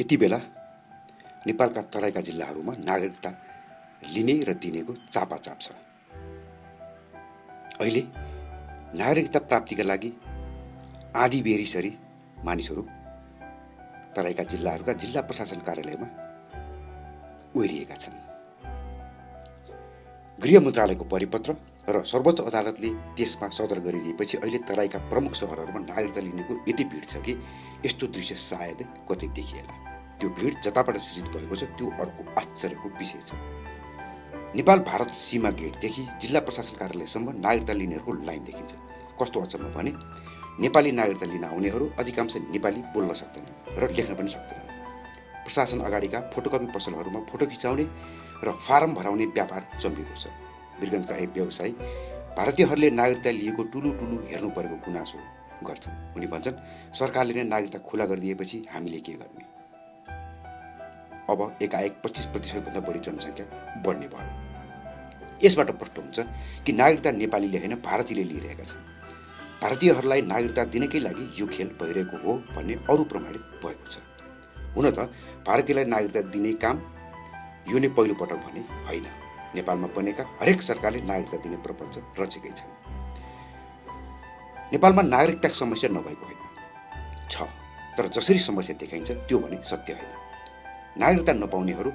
यति बेला नेपालका तराईका जिल्लाहरूमा नागरिकता लिने र दिनेको चापाचाप छ। अहिले नागरिकता प्राप्तिका लागि आधी बेरिसरी मानिसहरू तराईका जिल्लाहरूका जिल्ला प्रशासन कार्यालयमा ओहिरिएका छन्। गृह मन्त्रालयको परिपत्र र सर्वोच्च अदालतले त्यसमा सदर गरिदिएपछि अहिले तराईका प्रमुख सहरहरूमा नागरिकता लिनेको यति भिड छ कि यस्तो दृश्य सायद कतै देखिएला त्यो भिड जताबाट सृजित भएको छ त्यो अर्को आश्चर्यको विषय छ। नेपाल भारत सीमा गेटदेखि जिल्ला प्रशासन कार्यालयसम्म नागरिकता लिनेहरूको लाइन देखिन्छ। कस्तो अचम्म भने नेपाली नागरिकता लिन आउनेहरू अधिकांश नेपाली बोल्न सक्दैन र लेख्न पनि सक्दैन प्रशासन अगाडिका फोटोकपी पसलहरूमा फोटो खिचाउने र फारम भराउने व्यापार चम्बिएको छ। वीरगञ्जका एक व्यवसायी भारतीयहरूले नागरिकता लिएको टुलु टुलु हेर्नु परेको गुनासो गर्छन्। उनी भन्छन् सरकारले नै नागरिकता खुला गरिदिएपछि हामीले के गर्ने? अब एकाएक पच्चिस प्रतिशतभन्दा बढी जनसङ्ख्या बढ्ने भयो। यसबाट प्रष्ट हुन्छ कि नागरिकता नेपालीले होइन भारतीयले लिइरहेका छन्। भारतीयहरूलाई नागरिकता दिनकै लागि यो खेल भइरहेको हो भन्ने अरू प्रमाणित भएको छ। हुन त भारतीयलाई नागरिकता दिने काम यो नै पहिलो पटक भने होइन। नेपालमा बनेका हरेक सरकारले नागरिकता दिने प्रपञ्च रचेकै छन्। नेपालमा नागरिकता समस्या नभएको होइन। छ तर जसरी समस्या देखाइन्छ त्यो भने सत्य होइन। नागरिकता नपाउनेहरू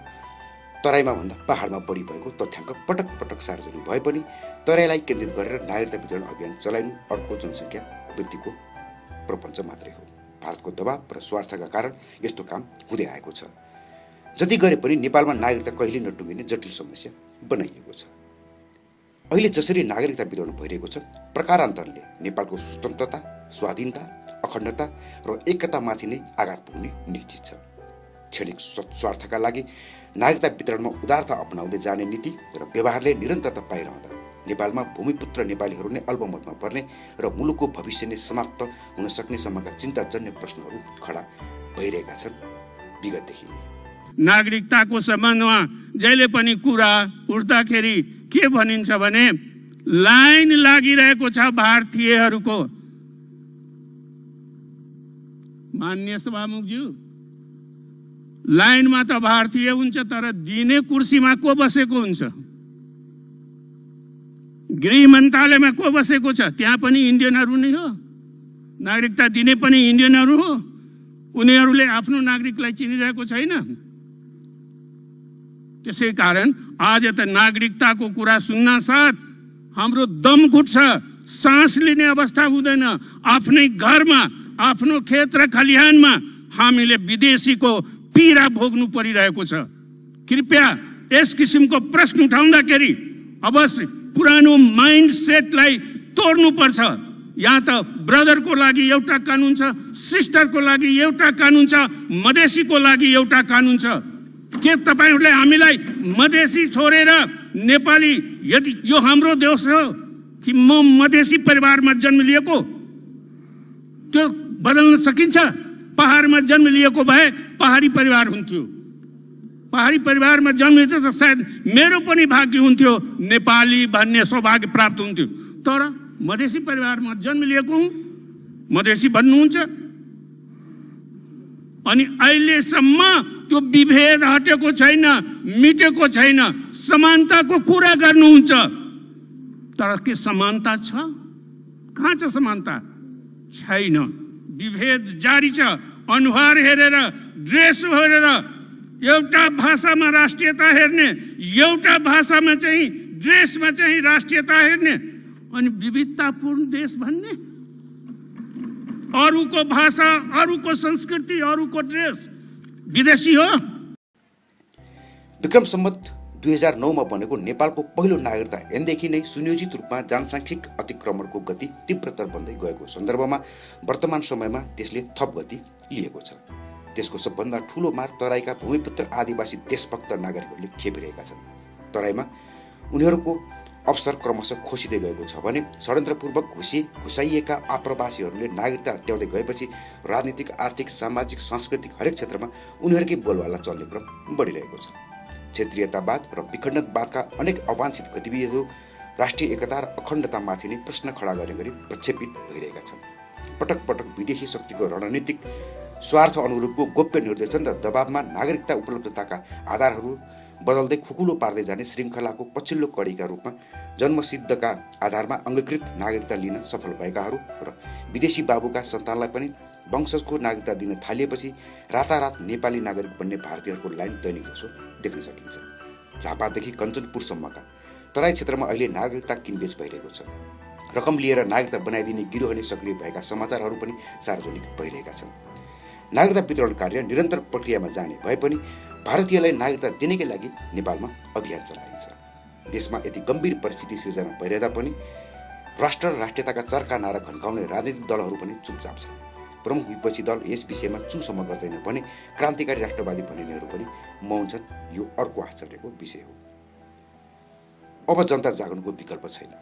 तराईमा भन्दा पहाडमा बढी भएको तथ्याङ्क पटक पटक सार्वजनिक भए पनि तराईलाई केन्द्रित गरेर नागरिकता वितरण अभियान चलाइनु अर्को जनसङ्ख्या वृद्धिको प्रपञ्च मात्रै हो। भारतको दबाव र स्वार्थका कारण यस्तो काम हुँदै आएको छ। जति गरे पनि नेपालमा नागरिकता कहिले नटुङ्गिने जटिल समस्या बनाइएको छ। अहिले जसरी नागरिकता वितरण भइरहेको छ प्रकारान्तरले नेपालको स्वतन्त्रता स्वाधीनता अखण्डता र एकतामाथि नै आघात पुग्ने निश्चित छ। क्षणिक स्वार्थका लागि नागरिकता वितरणमा उदारता अपनाउँदै जाने नीति र व्यवहारले निरन्तरता पाइरहँदा नेपालमा भूमिपुत्र नेपालीहरू नै अल्पमतमा पर्ने र मुलुकको भविष्य नै समाप्त हुन सक्ने सम्मका चिन्ताजन्य प्रश्नहरू खडा भइरहेका छन् विगतदेखि। नागरिकताको सम्बन्धमा जहिले पनि कुरा उठ्दाखेरि के भनिन्छ भने लाइन लागिरहेको छ भारतीयहरूको। मान्य सभामुखज्यू। लाइनमा त भारतीय हुन्छ तर दिने कुर्सीमा को बसेको हुन्छ? गृह मन्त्रालयमा को बसेको छ? त्यहाँ पनि इन्डियनहरू नै हो। नागरिकता दिने पनि इन्डियनहरू हो। उनीहरूले आफ्नो नागरिकलाई चिनिरहेको छैन। त्यसै कारण आज त नागरिकताको कुरा सुन्न साथ। हाम्रो दम घुट्छ। सास लिने अवस्था हुँदैन। आफ्नै घरमा आफ्नो खेत र खलिहानमा हामीले विदेशीको पीडा भोग्नु परिरहेको छ। कृपया यस किसिमको प्रश्न उठाउँदाखेरि अवश्य पुरानो माइन्ड सेटलाई तोड्नुपर्छ। यहाँ त ब्रदरको लागि एउटा कानुन छ सिस्टरको लागि एउटा कानुन छ मधेसीको लागि एउटा कानुन छ। के तपाईँहरूले हामीलाई मधेसी छोडेर नेपाली यदि यो हाम्रो देश हो कि म मधेसी परिवारमा जन्म लिएको त्यो बदल्न सकिन्छ? पहाडमा जन्म लिएको भए पहाडी परिवार हुन्थ्यो। पहाडी परिवारमा जन्मिएको त सायद मेरो पनि भाग्य हुन्थ्यो नेपाली भन्ने सौभाग्य प्राप्त हुन्थ्यो। तर मधेसी परिवारमा जन्म लिएको हुँ मधेसी भन्नुहुन्छ। अनि अहिलेसम्म त्यो विभेद हटेको छैन मिटेको छैन समानताको कुरा गर्नुहुन्छ। तर के समानता छ? कहाँ छ समानता? छैन। विभेद जारी छ। अनुहार हेरेर, ड्रेस हेरेर एउटा भाषामा राष्ट्रियता हेर्ने, एउटा भाषामा चाहिँ ड्रेसमा चाहिँ राष्ट्रियता हेर्ने अनि विविधतापूर्ण देश भन्ने। अरूको भाषा, अरूको संस्कृति, अरूको ड्रेस विदेशी हो। विक्रम सम्मत दुई हजार नौमा बनेको नेपालको पहिलो नागरिकता ऐनदेखि नै सुनियोजित रूपमा जनसाङ्खिक अतिक्रमणको गति तीव्रतर बन्दै गएको सन्दर्भमा वर्तमान समयमा त्यसले थप गति लिएको छ। त्यसको सबभन्दा ठुलो मार तराईका भूमिपुत्र आदिवासी देशभक्त नागरिकहरूले खेपिरहेका छन्। तराईमा उनीहरूको अवसर क्रमशः खोसिँदै गएको छ भने षड्यन्त्रपूर्वक घुसी घुसाइएका आप्रवासीहरूले नागरिकता हत्याउँदै गएपछि राजनीतिक आर्थिक सामाजिक सांस्कृतिक हरेक क्षेत्रमा उनीहरूकै बोलवाला चल्ने क्रम बढिरहेको छ। क्षेत्रीयतावाद र विखण्डनवादका अनेक अवांछित गतिविधिहरू राष्ट्रिय एकता र अखण्डतामाथि नै प्रश्न खडा गर्ने गरी प्रक्षेपित भइरहेका छन्। पटक पटक विदेशी शक्तिको रणनीतिक स्वार्थ अनुरूपको गोप्य निर्देशन र दबावमा नागरिकता उपलब्धताका आधारहरू बदल्दै खुकुलो पार्दै जाने श्रृङ्खलाको पछिल्लो कडीका रूपमा जन्मसिद्धका आधारमा अङ्गीकृत नागरिकता लिन सफल भएकाहरू र विदेशी बाबुका सन्तानलाई पनि वंशजको नागरिकता दिन थालिएपछि रातारात नेपाली नागरिक बन्ने भारतीयहरूको लाइन दैनिक जसो देख्न सकिन्छ। झापादेखि कञ्चनपुरसम्मका तराई क्षेत्रमा अहिले नागरिकता किनबेच भइरहेको छ। रकम लिएर नागरिकता बनाइदिने गिरोह नै सक्रिय भएका समाचारहरू पनि सार्वजनिक भइरहेका छन्। नागरिकता वितरण कार्य निरन्तर प्रक्रियामा जाने भए पनि भारतीयलाई नागरिकता दिनकै लागि नेपालमा अभियान चलाइन्छ। देशमा यति गम्भीर परिस्थिति सिर्जना भइरहँदा पनि राष्ट्र र राष्ट्रियताका चर्का नारा घन्काउने राजनीतिक दलहरू पनि चुपचाप छन्। प्रमुख विपक्षी दल यस विषयमा चुसम्म गर्दैन भने क्रान्तिकारी राष्ट्रवादी भनिनेहरू पनि मौन छन् यो अर्को आश्चर्यको विषय हो। अब जनता जाग्नुको विकल्प छैन।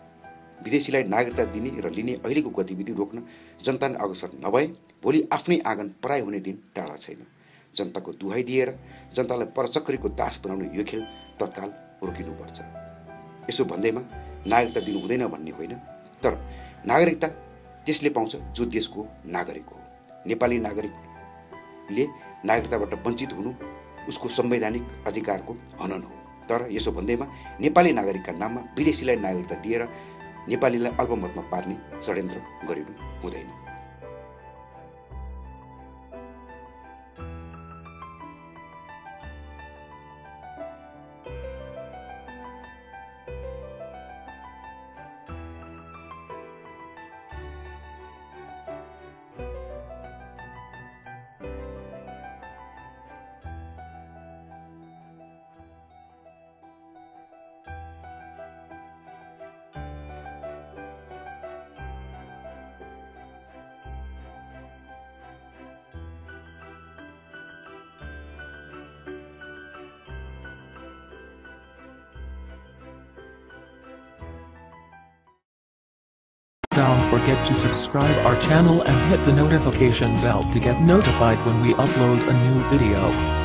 विदेशीलाई नागरिकता दिने र लिने अहिलेको गतिविधि रोक्न जनता अग्रसर नभए भोलि आफ्नै आँगन पराई हुने दिन टाढा छैन। जनताको दुहाई दिएर जनतालाई परचक्रीको दास बनाउने यो खेल तत्काल रोकिनुपर्छ। यसो भन्दैमा नागरिकता दिनु हुँदैन भन्ने होइन तर नागरिकता त्यसले पाउँछ जो देशको नागरिक हो। नेपाली नागरिकले नागरिकताबाट वञ्चित हुनु उसको संवैधानिक अधिकारको हनन हो। तर यसो भन्दैमा नेपाली नागरिकका नाममा विदेशीलाई नागरिकता दिएर नेपालीलाई अल्पमतमा पार्ने षड्यन्त्र गरिनु हुँदैन। Don't forget to subscribe our channel and hit the notification bell to get notified when we upload a new video.